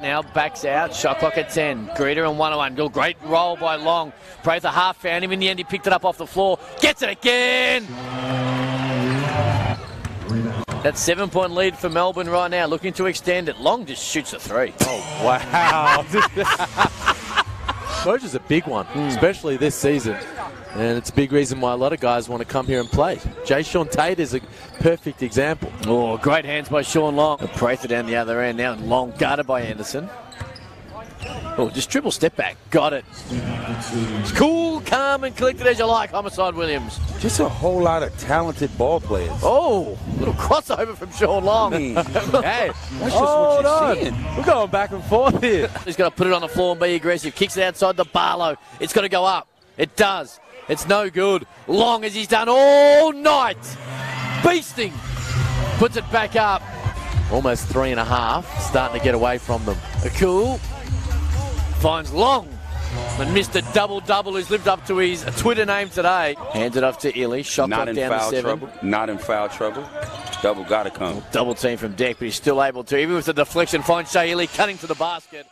Now backs out, shot clock at 10. Greeter and 101. Go great roll by Long. Prather half found him in the end. He picked it up off the floor. Gets it again. That seven point lead for Melbourne right now, looking to extend it. Long just shoots a three. Oh, wow. Exposure's a big one, especially this season. And it's a big reason why a lot of guys want to come here and play. Jae'Sean Tate is a perfect example. Oh, great hands by Shawn Long. Prather down the other end now. Long guarded by Anderson. Oh, just triple step back. Got it. It's cool, calm, and collected as you like, Homicide Williams. Just a whole lot of talented ball players. Oh, little crossover from Shawn Long. I mean, Hey, that's just hold what on. you're seeing. We're going back and forth here. He's got to put it on the floor and be aggressive. Kicks it outside the Barlow. It's got to go up. It does. It's no good. Long as he's done all night. Beasting. Puts it back up. Almost three and a half, starting to get away from them. Cool. Finds Long. And Mr. Double Double, who's lived up to his Twitter name today. Hands it off to Ili. Shot Not in down to foul seven. trouble. Not in foul trouble. Double gotta come. Double team from Deck, but he's still able to, even with the deflection, find Shea Ili cutting to the basket.